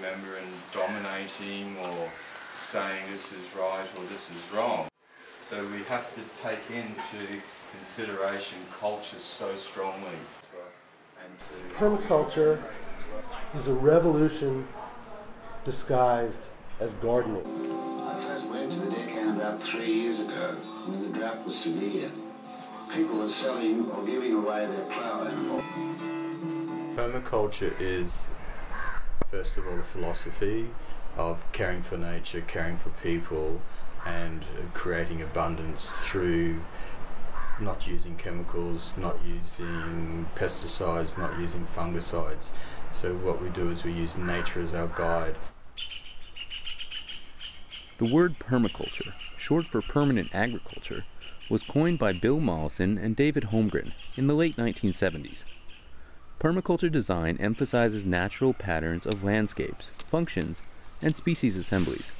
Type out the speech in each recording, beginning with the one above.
member and dominating or saying this is right or this is wrong. So we have to take into consideration culture so strongly. Permaculture is a revolution disguised as gardening. I first went to the Deccan about three years ago when the drought was severe. People were selling or giving away their plough animal. Permaculture is, first of all, the philosophy of caring for nature, caring for people, and creating abundance through not using chemicals, not using pesticides, not using fungicides. So what we do is we use nature as our guide. The word permaculture, short for permanent agriculture, was coined by Bill Mollison and David Holmgren in the late 1970s. Permaculture design emphasizes natural patterns of landscapes, functions, and species assemblies.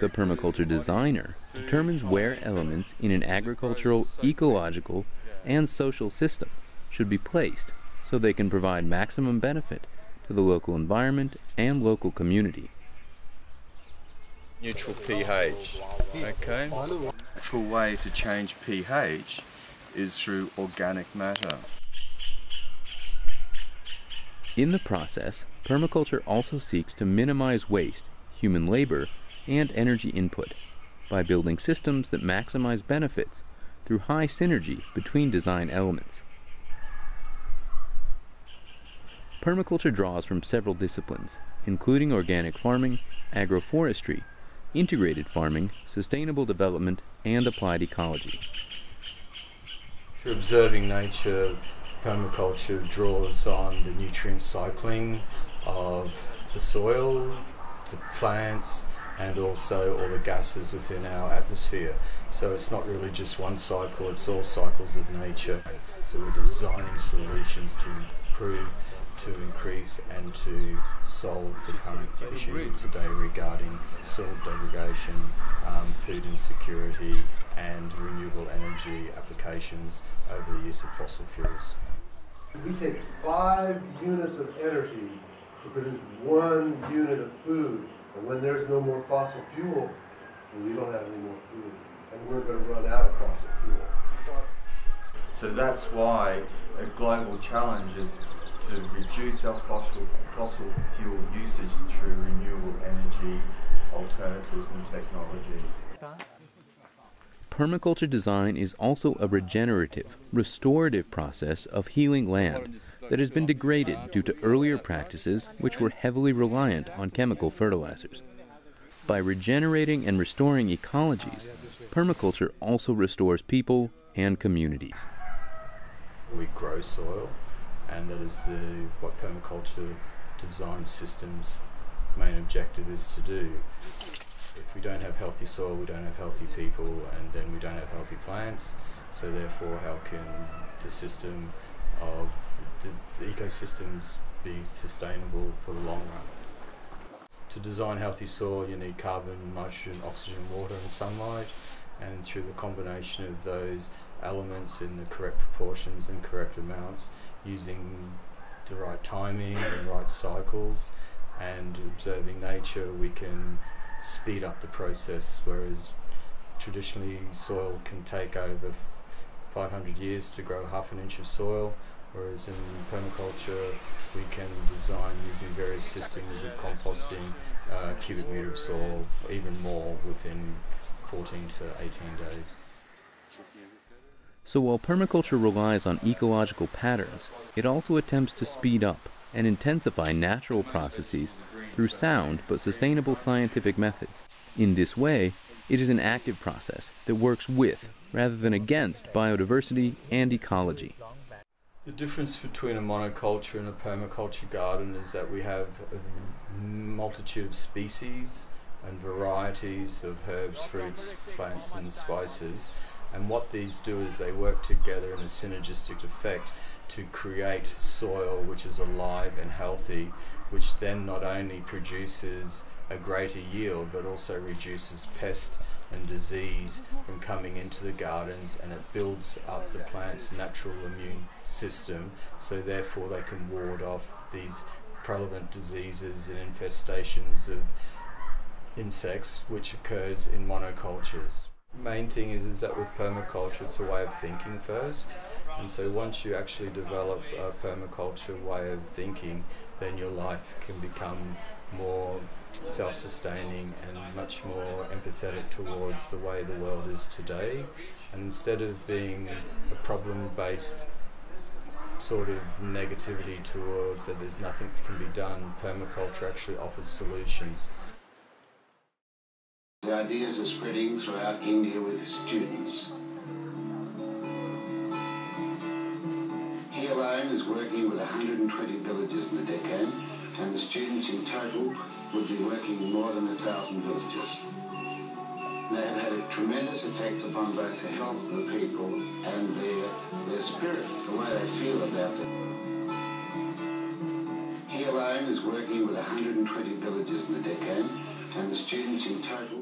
The permaculture designer determines where elements in an agricultural, ecological, and social system should be placed so they can provide maximum benefit to the local environment and local community. Neutral pH. Okay. The actual way to change pH is through organic matter. In the process, permaculture also seeks to minimize waste, human labor, and energy input by building systems that maximize benefits through high synergy between design elements. Permaculture draws from several disciplines, including organic farming, agroforestry, integrated farming, sustainable development, and applied ecology. You're observing nature, permaculture draws on the nutrient cycling of the soil, the plants, and also all the gases within our atmosphere. So it's not really just one cycle, it's all cycles of nature. So we're designing solutions to improve, to increase, and to solve the current issues of today regarding soil degradation, um, food insecurity, and renewable energy applications over the use of fossil fuels. We take five units of energy to produce one unit of food. And when there's no more fossil fuel, we don't have any more food. And we're going to run out of fossil fuel. So that's why a global challenge is to reduce our fossil, fossil fuel usage through renewable energy alternatives and technologies. Permaculture design is also a regenerative, restorative process of healing land that has been degraded due to earlier practices which were heavily reliant on chemical fertilizers. By regenerating and restoring ecologies, permaculture also restores people and communities. We grow soil, and that is the, what permaculture design systems main objective is to do if we don't have healthy soil, we don't have healthy people, and then we don't have healthy plants. So therefore, how can the system of the, the ecosystems be sustainable for the long run? To design healthy soil, you need carbon, nitrogen, oxygen, water, and sunlight. And through the combination of those elements in the correct proportions and correct amounts, using the right timing and right cycles, and observing nature, we can speed up the process, whereas traditionally soil can take over 500 years to grow half an inch of soil, whereas in permaculture we can design using various systems of composting uh, cubic meter of soil, even more within 14 to 18 days. So while permaculture relies on ecological patterns, it also attempts to speed up and intensify natural processes through sound but sustainable scientific methods. In this way, it is an active process that works with, rather than against, biodiversity and ecology. The difference between a monoculture and a permaculture garden is that we have a multitude of species and varieties of herbs, fruits, plants, and spices. And what these do is they work together in a synergistic effect to create soil which is alive and healthy, which then not only produces a greater yield but also reduces pest and disease from coming into the gardens and it builds up the plant's natural immune system so therefore they can ward off these prevalent diseases and infestations of insects, which occurs in monocultures. Main thing is, is that with permaculture, it's a way of thinking first. And so once you actually develop a permaculture way of thinking, then your life can become more self-sustaining and much more empathetic towards the way the world is today. And instead of being a problem-based sort of negativity towards that there's nothing that can be done, permaculture actually offers solutions. The ideas are spreading throughout India with students. Working with 120 villages in the Deccan, and the students in total would be working in more than a thousand villages. They have had a tremendous effect upon both the health of the people and their, their spirit, the way they feel about it. He alone is working with 120 villages in the Deccan, and the students in total